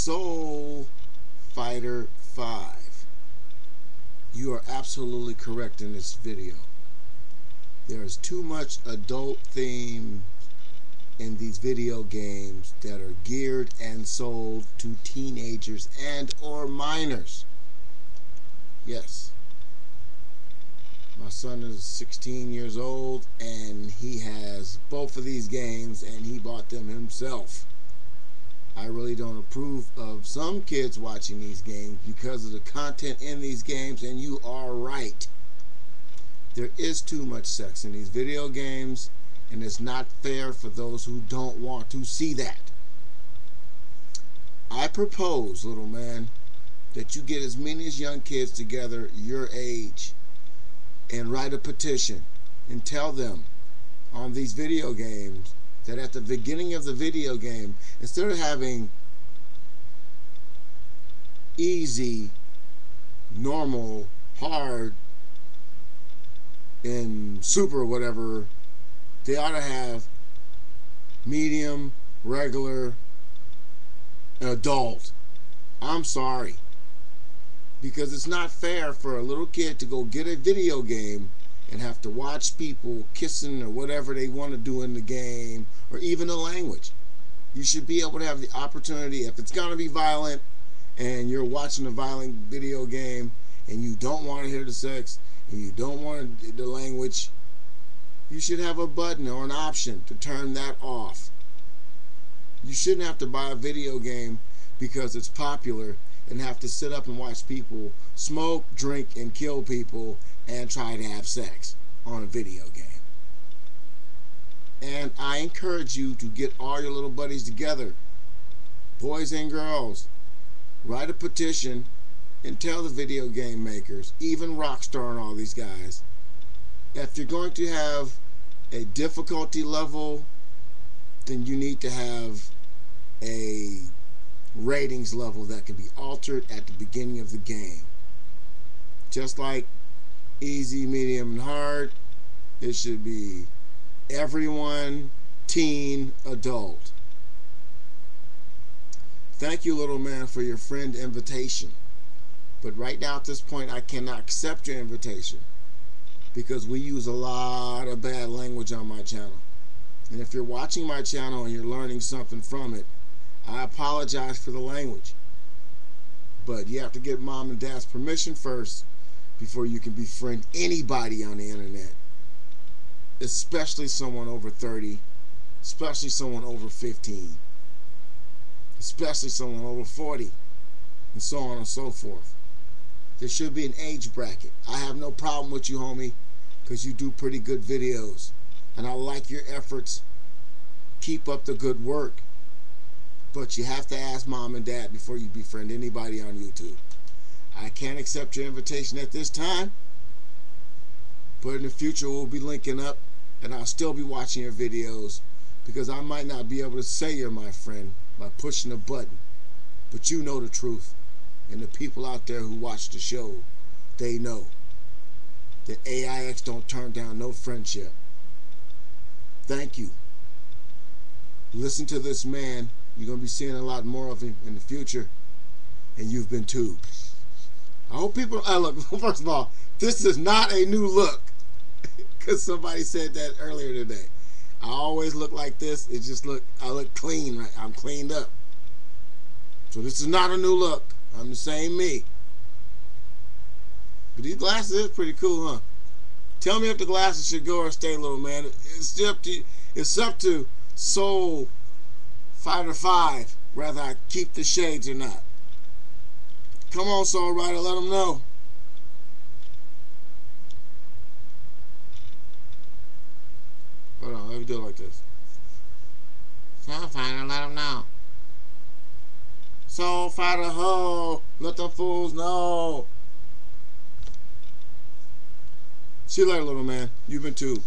Soul Fighter 5. You are absolutely correct in this video. There is too much adult theme in these video games that are geared and sold to teenagers and or minors. Yes. My son is 16 years old and he has both of these games and he bought them himself. I really don't approve of some kids watching these games because of the content in these games and you are right. There is too much sex in these video games and it's not fair for those who don't want to see that. I propose, little man, that you get as many as young kids together your age and write a petition and tell them on these video games that at the beginning of the video game, instead of having easy, normal, hard, and super whatever, they ought to have medium, regular, adult. I'm sorry. Because it's not fair for a little kid to go get a video game and have to watch people kissing or whatever they want to do in the game or even the language. You should be able to have the opportunity, if it's going to be violent and you're watching a violent video game and you don't want to hear the sex and you don't want the language, you should have a button or an option to turn that off. You shouldn't have to buy a video game because it's popular and have to sit up and watch people smoke, drink, and kill people and try to have sex on a video game. And I encourage you to get all your little buddies together, boys and girls, write a petition and tell the video game makers, even Rockstar and all these guys, if you're going to have a difficulty level, then you need to have a ratings level that can be altered at the beginning of the game. Just like easy, medium, and hard, it should be everyone, teen, adult. Thank you, little man, for your friend invitation. But right now, at this point, I cannot accept your invitation because we use a lot of bad language on my channel. And if you're watching my channel and you're learning something from it, I apologize for the language. But you have to get mom and dad's permission first before you can befriend anybody on the internet. Especially someone over 30, especially someone over 15, especially someone over 40, and so on and so forth. There should be an age bracket. I have no problem with you, homie, because you do pretty good videos. And I like your efforts. Keep up the good work. But you have to ask mom and dad before you befriend anybody on YouTube. I can't accept your invitation at this time. But in the future, we'll be linking up and I'll still be watching your videos because I might not be able to say you're my friend by pushing a button. But you know the truth. And the people out there who watch the show, they know that AIX don't turn down no friendship. Thank you. Listen to this man. You're going to be seeing a lot more of him in the future. And you've been too. I hope people. Uh, look, first of all, this is not a new look. Because somebody said that earlier today. I always look like this. It just look. I look clean. Right? I'm cleaned up. So this is not a new look. I'm the same me. But these glasses is pretty cool, huh? Tell me if the glasses should go or stay, little man. It's up to it's up to Soul Fighter Five whether I keep the shades or not. Come on, Soul Rider, let them know. Hold on, let me do it like this. Soul Fighter, let them know. Soul Fighter, ho! Let the fools know. See you later, little man. You've been too.